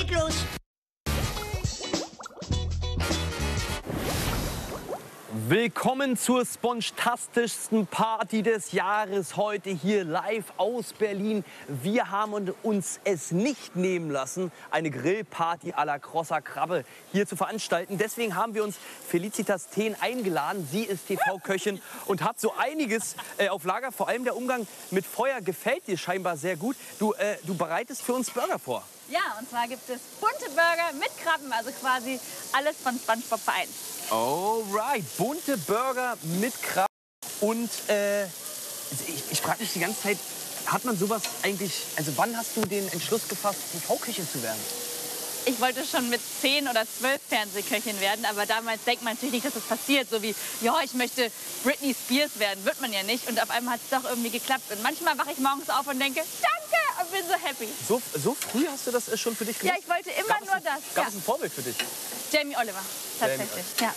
Hey, Willkommen zur spontastischsten Party des Jahres. Heute hier live aus Berlin. Wir haben uns es nicht nehmen lassen, eine Grillparty à la Crosser Krabbe hier zu veranstalten. Deswegen haben wir uns Felicitas Thehn eingeladen. Sie ist TV-Köchin und hat so einiges äh, auf Lager. Vor allem der Umgang mit Feuer gefällt dir scheinbar sehr gut. Du, äh, du bereitest für uns Burger vor. Ja, und zwar gibt es bunte Burger mit Krabben, also quasi alles von SpongeBob vereint. Alright, bunte Burger mit Krabben und äh, ich, ich frage mich die ganze Zeit, hat man sowas eigentlich, also wann hast du den Entschluss gefasst, TV-Köchin zu werden? Ich wollte schon mit 10 oder 12 Fernsehköchin werden, aber damals denkt man natürlich nicht, dass das passiert. So wie, ja, ich möchte Britney Spears werden. Wird man ja nicht. Und auf einmal hat es doch irgendwie geklappt. Und manchmal wache ich morgens auf und denke, danke, und bin so happy. So, so früh hast du das äh, schon für dich Ja, gemacht? ich wollte immer Gab nur ein, das. Gab Ja. es ein Vorbild für dich? Jamie Oliver, tatsächlich. Ja.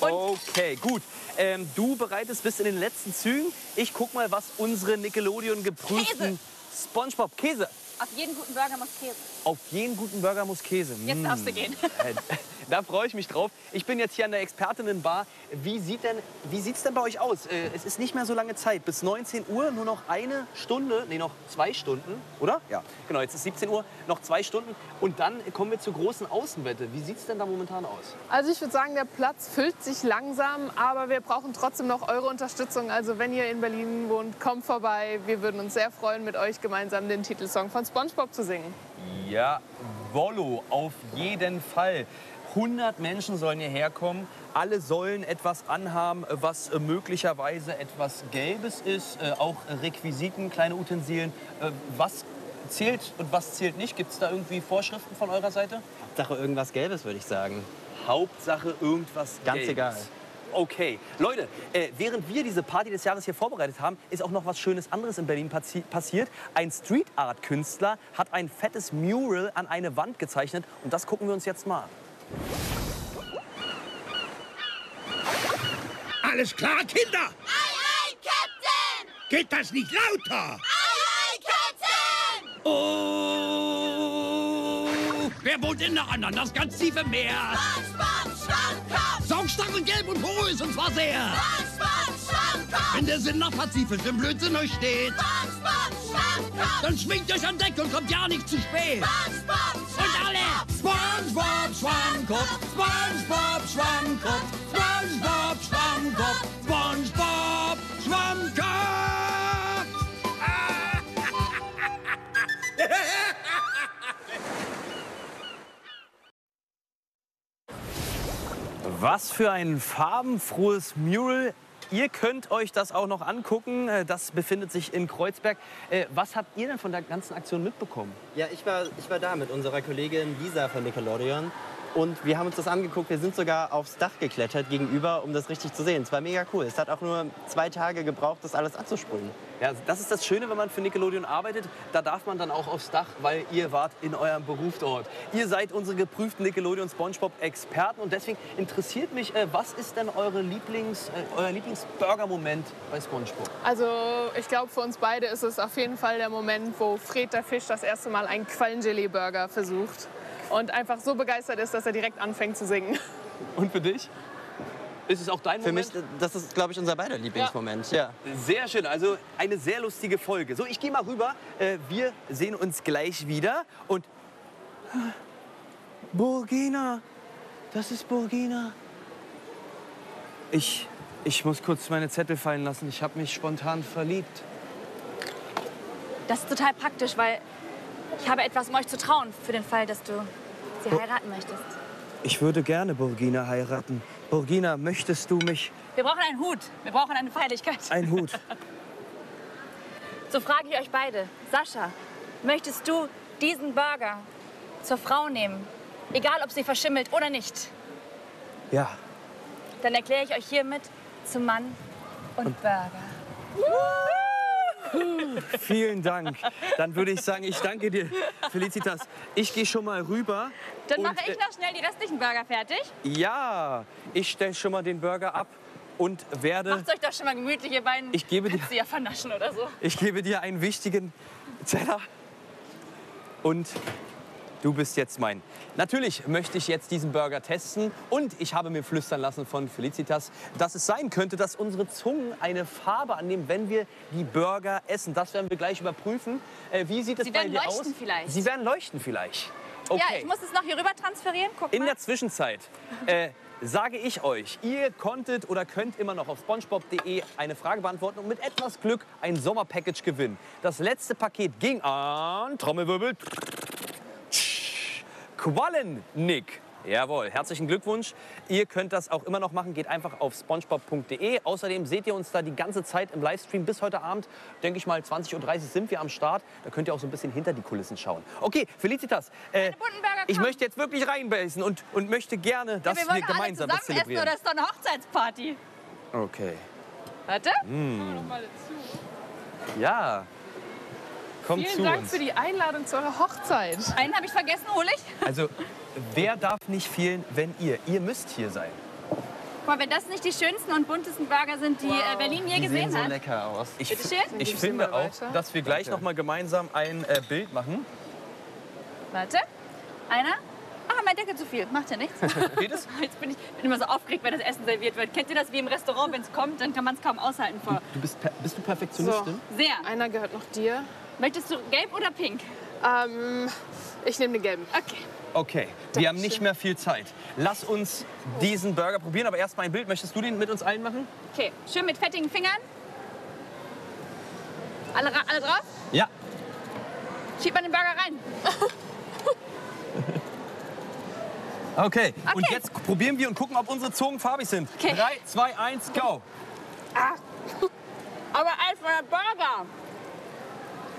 Und Okay, gut. Ähm, du bereitest bis in den letzten Zügen. Ich guck mal, was unsere Nickelodeon geprüften SpongeBob Käse. Auf jeden guten Burger muss Käse. Auf jeden guten Burger muss Käse. Jetzt Mm. darfst du gehen. Äh, Da freue ich mich drauf. Ich bin jetzt hier an der Expertinnenbar. Wie sieht denn, wie sieht's denn bei euch aus? Äh, Es ist nicht mehr so lange Zeit. Bis 19 Uhr nur noch eine Stunde, nee, noch zwei Stunden, oder? Ja, genau. Jetzt ist 17 Uhr, noch zwei Stunden. Und dann kommen wir zur großen Außenwette. Wie sieht's denn da momentan aus? Also ich würde sagen, der Platz füllt sich langsam, aber wir brauchen trotzdem noch eure Unterstützung. Also wenn ihr in Berlin wohnt, kommt vorbei. Wir würden uns sehr freuen, mit euch gemeinsam den Titelsong von SpongeBob zu singen. Ja, Wollo, auf jeden Fall. 100 Menschen sollen hierher kommen. Alle sollen etwas anhaben, was äh, möglicherweise etwas Gelbes ist. Äh, auch Requisiten, kleine Utensilien. Äh, was zählt und was zählt nicht? Gibt es da irgendwie Vorschriften von eurer Seite? Sache irgendwas Gelbes, würde ich sagen. Hauptsache irgendwas Ganz Gelbes. egal. Okay, Leute, äh, während wir diese Party des Jahres hier vorbereitet haben, ist auch noch was Schönes anderes in Berlin passi passiert. Ein Street Art Künstler hat ein fettes Mural an eine Wand gezeichnet und das gucken wir uns jetzt mal an. Alles klar, Kinder? Ei, ei, Captain! Geht das nicht lauter? Ei, ei, Captain! Oh! Wer wohnt in der anderen? Das ganz tiefe Meer. SpongeBob Schwammkopf! Saugstach und gelb und porös und zwar sehr. SpongeBob Schwammkopf! Wenn der Sinn nach Pazifisch im Blödsinn euch steht, SpongeBob Schwammkopf! dann schwingt euch an Deck und kommt ja nicht zu spät. SpongeBob Und alle! SpongeBob Schwammkopf, SpongeBob Schwammkopf, SpongeBob Was für ein farbenfrohes Mural. Ihr könnt euch das auch noch angucken. Äh, Das befindet sich in Kreuzberg. Äh, Was habt ihr denn von der ganzen Aktion mitbekommen? Ja, ich war, ich war da mit unserer Kollegin Lisa von Nickelodeon. Und wir haben uns das angeguckt. Wir sind sogar aufs Dach geklettert gegenüber, um das richtig zu sehen. Es war mega cool. Es hat auch nur zwei Tage gebraucht, das alles anzusprühen. Ja, das ist das Schöne, wenn man für Nickelodeon arbeitet. Da darf man dann auch aufs Dach, weil ihr wart in eurem Beruf dort. Ihr seid unsere geprüften Nickelodeon SpongeBob-Experten. Und deswegen interessiert mich, äh, was ist denn eure Lieblings, äh, euer Lieblingsburger-Moment bei SpongeBob? Also ich glaube, für uns beide ist es auf jeden Fall der Moment, wo Fred der Fisch das erste Mal einen Quallengelee-Burger versucht. Und einfach so begeistert ist, dass er direkt anfängt zu singen. Und für dich? Ist es auch dein Für Moment? mich, das ist, glaube ich, unser beider Lieblingsmoment. Ja. Sehr schön, also eine sehr lustige Folge. So, ich gehe mal rüber. Äh, wir sehen uns gleich wieder. Und. Burgina! Das ist Burgina. Ich, ich muss kurz meine Zettel fallen lassen. Ich habe mich spontan verliebt. Das ist total praktisch, weil ich habe etwas, um euch zu trauen, für den Fall, dass du sie heiraten möchtest. Ich würde gerne Burgina heiraten. Burgina, möchtest du mich? Wir brauchen einen Hut. Wir brauchen eine Feierlichkeit. Ein Hut. So frage ich euch beide. Sascha, möchtest du diesen Burger zur Frau nehmen? Egal, ob sie verschimmelt oder nicht. Ja. Dann erkläre ich euch hiermit zum Mann und Burger. Vielen Dank. Dann würde ich sagen, ich danke dir, Felicitas. Ich gehe schon mal rüber. Dann mache ich noch schnell die restlichen Burger fertig. äh, Ja, ich stelle schon mal den Burger ab und werde. Macht's euch doch schon mal gemütlich, ihr beiden. Ich gebe dir- ja vernaschen oder so. Ich gebe dir einen wichtigen Zeller. Und Du bist jetzt mein. Natürlich möchte ich jetzt diesen Burger testen und ich habe mir flüstern lassen von Felicitas, dass es sein könnte, dass unsere Zungen eine Farbe annehmen, wenn wir die Burger essen. Das werden wir gleich überprüfen. Äh, wie sieht es Sie bei werden dir leuchten aus? vielleicht. Sie werden leuchten vielleicht. Okay. Ja, ich muss es noch hier rüber transferieren. Guck In mal. der Zwischenzeit äh, sage ich euch, ihr konntet oder könnt immer noch auf spongebob.de eine Frage beantworten und mit etwas Glück ein Sommerpackage gewinnen. Das letzte Paket ging an Trommelwirbel. Quallennick. Jawohl, herzlichen Glückwunsch. Ihr könnt das auch immer noch machen. Geht einfach auf spongebob.de. Außerdem seht ihr uns da die ganze Zeit im Livestream bis heute Abend. Denke ich mal, 20.30 Uhr sind wir am Start. Da könnt ihr auch so ein bisschen hinter die Kulissen schauen. Okay, Felicitas, äh, ich möchte jetzt wirklich reinbeißen und, und möchte gerne, ja, dass wir wir, wollen alle gemeinsam zusammen das essen zelebrieren. oder ist doch eine Hochzeitsparty? Okay. Warte. Ja. Kommt Vielen zu Dank uns. für die Einladung zu eurer Hochzeit. Einen habe ich vergessen, hole ich. Also, wer darf nicht fehlen, wenn ihr? Ihr müsst hier sein. Guck mal, wenn das nicht die schönsten und buntesten Burger sind, die äh, Berlin je Die sehen gesehen so hat. lecker aus. Ich, Bitte schön. ich du finde auch, weiter? dass wir gleich noch mal gemeinsam ein äh, Bild machen. Warte. Einer. Ah, mein Deckel zu viel. Macht ja nichts. Geht es? Jetzt bin ich bin immer so aufgeregt, wenn das Essen serviert wird. Kennt ihr das wie im Restaurant, wenn es kommt, dann kann man es kaum aushalten vor. Du bist, per- bist du Perfektionistin? Sehr. Einer gehört noch dir. Möchtest du gelb oder pink? Ähm, ich nehme den gelben. Okay. Okay, wir haben nicht mehr viel Zeit. Lass uns diesen Burger probieren, aber erst mal ein Bild. Möchtest du den mit uns allen machen? Okay, schön mit fettigen Fingern. Alle, alle drauf? Ja. Schiebt man den Burger rein. Okay. Und Okay. jetzt probieren wir und gucken, ob unsere Zungen farbig sind. Okay. 3, 2, 1, go. Aber als für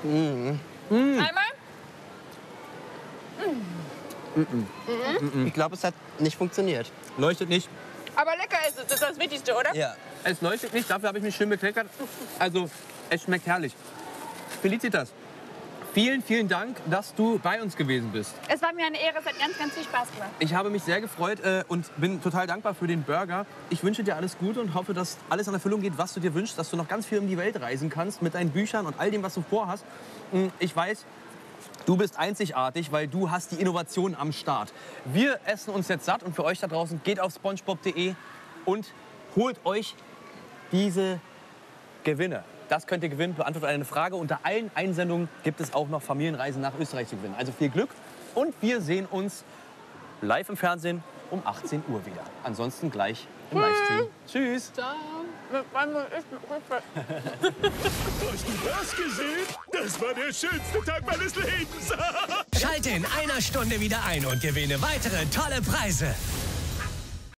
der Burger. Einmal. Ich glaube, es hat nicht funktioniert. Leuchtet nicht. Aber lecker ist es. Das ist das Wichtigste, oder? Ja. Es leuchtet nicht, dafür habe ich mich schön bekleckert. Also, es schmeckt herrlich. Felicitas, vielen, vielen Dank, dass du bei uns gewesen bist. Es war mir eine Ehre. Es hat ganz, ganz viel Spaß gemacht. Ich habe mich sehr gefreut äh, und bin total dankbar für den Burger. Ich wünsche dir alles Gute und hoffe, dass alles an Erfüllung geht, was du dir wünschst, dass du noch ganz viel um die Welt reisen kannst mit deinen Büchern und all dem, was du vorhast. Mm, Ich weiß, du bist einzigartig, weil du hast die Innovation am Start. Wir essen uns jetzt satt und für euch da draußen geht auf spongebob.de und holt euch diese Gewinne. Das könnt ihr gewinnen, beantwortet eine Frage. Unter allen Einsendungen gibt es auch noch Familienreisen nach Österreich zu gewinnen. Also viel Glück und wir sehen uns live im Fernsehen um 18 Uhr wieder. Ansonsten gleich im Livestream. Tschüss. Hast du das gesehen? Das war der schönste Tag meines Lebens. Schalte in einer Stunde wieder ein und gewinne weitere tolle Preise.